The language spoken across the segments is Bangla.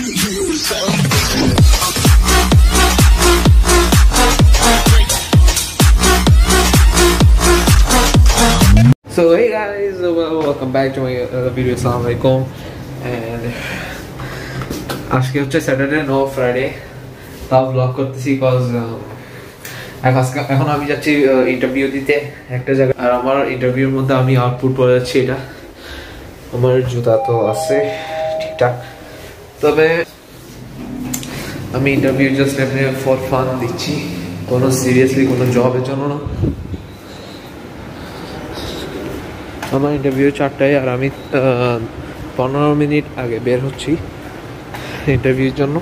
So hey guys, uh, welcome back to my uh, video. Assalamu alaikum. And আজকে হচ্ছে স্যাটারডে নো ফ্রাইডে তাও ব্লগ করতেছি কজ এখন আমি যাচ্ছি ইন্টারভিউ দিতে একটা জায়গায় আর আমার ইন্টারভিউর মধ্যে আমি আউটপুট করে যাচ্ছি এটা আমার জুতা তো আছে ঠিকঠাক তবে আমি ইন্টারভিউ জাস্ট এমনি ফর ফান দিচ্ছি। কোনো সিরিয়াসলি কোনো জবের জন্য না। আমার ইন্টারভিউ চারটায় আর আমি পনেরো মিনিট আগে বের হচ্ছি ইন্টারভিউর জন্য।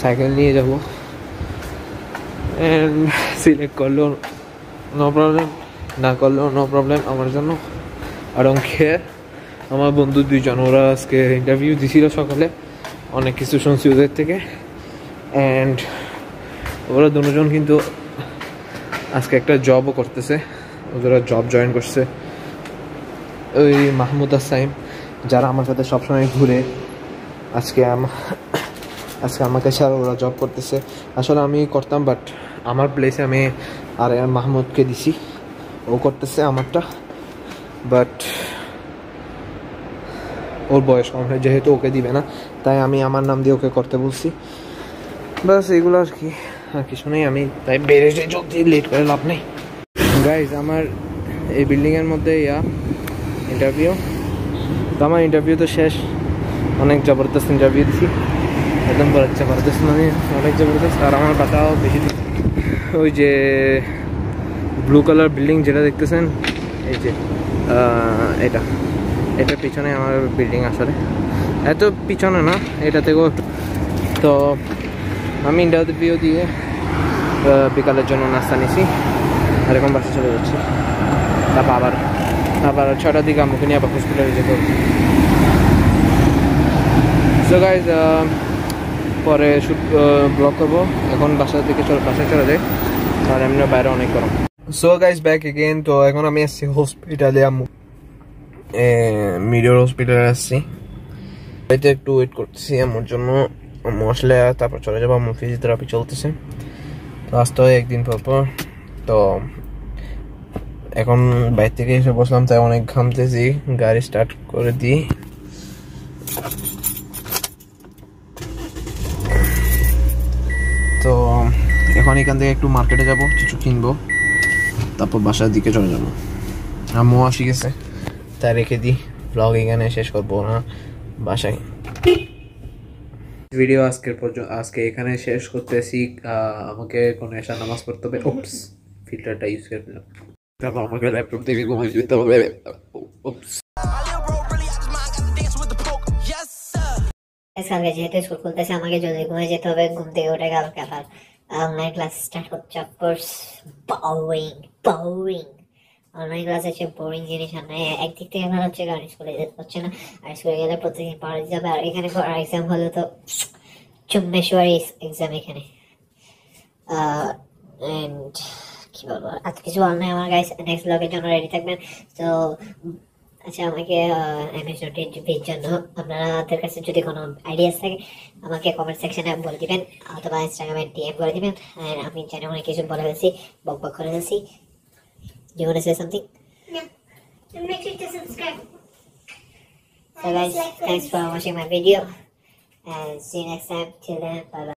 সাইকেল নিয়ে যাব। অ্যান্ড সিলেক্ট করলেও নো প্রবলেম না করলেও নো প্রবলেম আমার জন্য। আর খেয়ার আমার বন্ধু দুইজন, ওরা আজকে ইন্টারভিউ দিছিল সকালে। অনেক কিছু শুনছি ওদের থেকে। অ্যান্ড ওরা দুজন কিন্তু আজকে একটা জবও করতেছে। ওরা জব জয়েন করছে। ওই মাহমুদ আসাইম, যারা আমার সাথে সবসময় ঘুরে আজকে আজকে আমাকে ছাড়া ওরা জব করতেছে। আসলে আমি করতাম বাট আমার প্লেসে আমি আর মাহমুদকে দিছি। ও করতেছে আমারটা। বাট ওর বয়স কম যেহেতু ওকে দিবে না, তাই আমি আমার নাম দিয়ে ওকে করতে বলছি। বাস এগুলো আর কি, আর কিছু নেই, আমি তাই বেড়ে জলদি লেট করে লাভ নেই। গাইজ আমার এই বিল্ডিংয়ের মধ্যে ইয়া ইন্টারভিউ তো আমার ইন্টারভিউ তো শেষ। অনেক জবরদস্ত ইন্টারভিউ দিছি। একদম জবরদস্ত মানে অনেক জবরদস্ত। আর আমার বাসাও বেশি ওই যে ব্লু কালার বিল্ডিং যেটা দেখতেছেন, এই যে এটা। এটার পিছনে আমার বিল্ডিং আসলে। এত পিছনে না, এটা থেকেও। তো আমি ইন্টারভিউ দিয়ে বিকালের জন্য নাস্তা নিছি। এখন বাসে চলে যাচ্ছি। তারপর আবার আবার ছটার দিকে আমাকে নিয়ে আবার হসপিটালে যেতে হবে। সো গাইজ পরে শুট ব্লক করব। এখন বাসার দিকে চলে, বাসায় চলে যাই। আর এমনি বাইরে অনেক গরম। সো গাইজ ব্যাক এগেন তো এখন আমি আসছি হসপিটালে আম্মু। মিডিয়ার হসপিটালে আসছি। বাড়িতে একটু ওয়েট করতেছি, আমার জন্য আসলে তারপর চলে যাব, আমার ফিজিওথেরাপি চলতেছে। তো আসতে হয় একদিন পর পর। তো এখন বাইর থেকে এসে বসলাম, তাই অনেক ঘামতেছি। গাড়ি স্টার্ট করে দিই। তো এখন এখান থেকে একটু মার্কেটে যাব, কিছু কিনবো। তারপর বাসার দিকে চলে যাব। আম্মু আসি গেছে। তাই রেখে দিই ব্লগ এখানে শেষ করব না। বাসায়। ভিডিও আজকের পর্যন্ত আজকে এখানে শেষ করতেছি। আমাকে কোনো এসা নামাজ পড়তে হবে। ওপস ফিল্টারটা ইউজ করে দিলাম। তারপর আমাকে ল্যাপটপ থেকে ঘুমাই যেতে হবে ওপস কালকে যেহেতু স্কুল খুলতেছে আমাকে জলদি ঘুমিয়ে যেতে হবে। ঘুম থেকে উঠে কালকে আবার অনলাইন ক্লাস স্টার্ট করছে of course boring boring online class হচ্ছে বোরিং জিনিস আর নয় একদিক থেকে ভালো হচ্ছে কারণ স্কুলে যেতে হচ্ছে না, আর স্কুলে গেলে প্রতিদিন পড়া যাবে আর এখানে এক্সাম হলে তো চুম্বেশ্বরী এক্সাম এখানে। অ্যান্ড কি বলব, এত কিছু বল নাই আমার গাইস নেক্সট ব্লগের জন্য রেডি থাকবেন। তো আচ্ছা আমাকে অ্যামাজন টিভির জন্য আপনাদের কাছে যদি কোনো আইডিয়াস থাকে, আমাকে কমেন্ট সেকশনে বলে দিবেন, অথবা ইনস্টাগ্রামে ডিএম করে দিবেন। আর আমি জানি অনেক কিছু বলে ফেলছি, বক বক করে ফেলছি। Do you want to say something? No. And make sure to subscribe. So guys, thanks for watching my video and see you next time. Till then, bye bye.